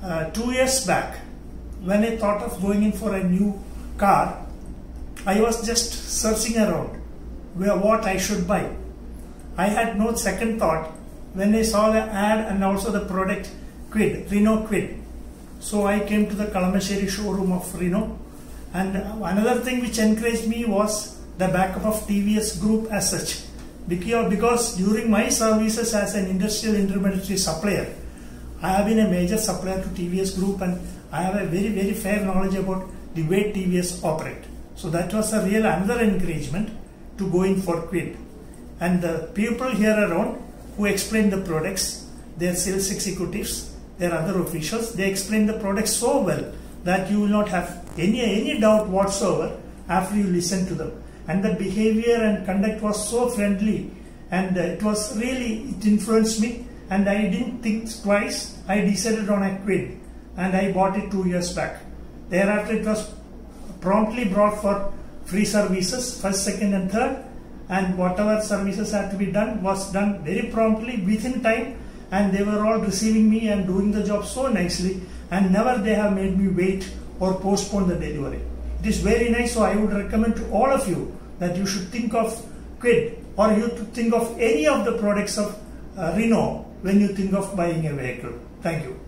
Uh, two years back, when I thought of going in for a new car, I was just searching around where what I should buy. I had no second thought when I saw the ad and also the product Kwid, Renault Kwid. So I came to the Kalamassery showroom of Renault. And another thing which encouraged me was the backup of TVS Group as such. Because during my services as an industrial intermediary supplier, I have been a major supplier to TVS Group and I have a very very fair knowledge about the way TVS operate. So that was a real another encouragement to go in for Kwid. And the people here around who explain the products, their sales executives, their other officials, they explain the products so well that you will not have any any doubt whatsoever after you listen to them. And the behavior and conduct was so friendly and it was really it influenced me and I didn't think twice. I decided on a Kwid and I bought it two years back. Thereafter it was promptly brought for free services, first, second and third and whatever services had to be done was done very promptly within time and they were all receiving me and doing the job so nicely and never they have made me wait or postpone the delivery. It is very nice so I would recommend to all of you that you should think of Kwid or you to think of any of the products of uh, Renault when you think of buying a vehicle. Thank you.